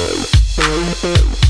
Boom, boom, boom.